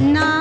ना